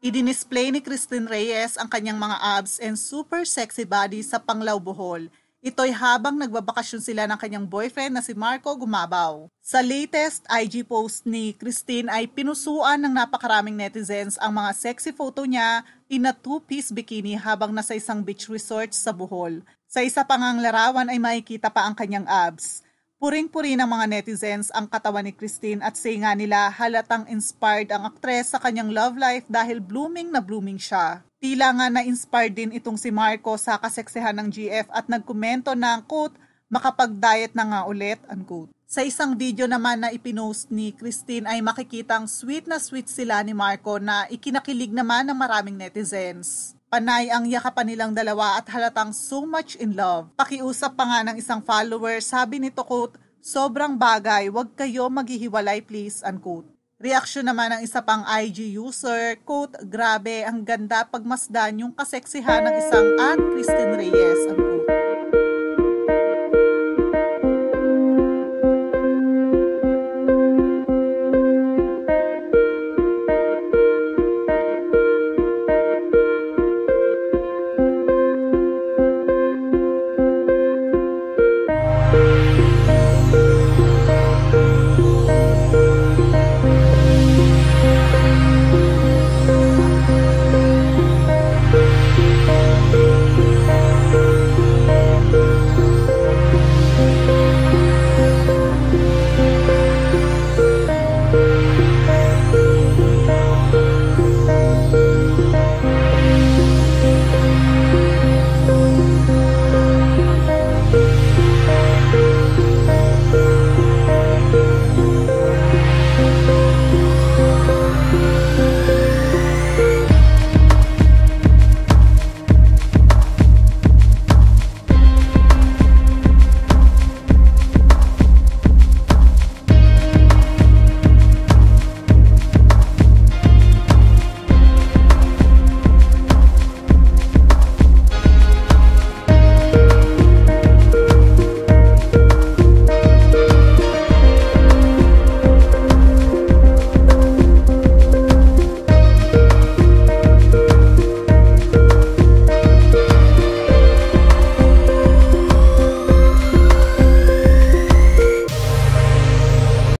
Idinisplay ni Christine Reyes ang kanyang mga abs and super sexy body sa Panglao, Bohol. Ito'y habang nagbabakasyon sila ng kanyang boyfriend na si Marco Gumabaw. Sa latest IG post ni Christine ay pinusuan ng napakaraming netizens ang mga sexy photo niya in a two-piece bikini habang nasa isang beach resort sa Bohol. Sa isa pang ang larawan ay makikita pa ang kanyang abs. Puring-puri ng mga netizens ang katawan ni Christine at say nga nila halatang inspired ang aktres sa kanyang love life dahil blooming na blooming siya. Tila nga na-inspired din itong si Marco sa kaseksihan ng GF at nagkomento ng quote, makapag-diet na nga ulit, unquote. Sa isang video naman na ipinost ni Christine ay makikitang sweet na sweet sila ni Marco na ikinakilig naman ng maraming netizens. Panay ang yakapan nilang dalawa at halatang so much in love. Pakiusap pa nga ng isang follower, sabi nito quote, sobrang bagay, wag kayo maghihiwalay please, unquote. Reaksyon naman ng isa pang IG user, quote, grabe, ang ganda pagmasdan yung kaseksihan ng isang at Christine Reyes, unquote.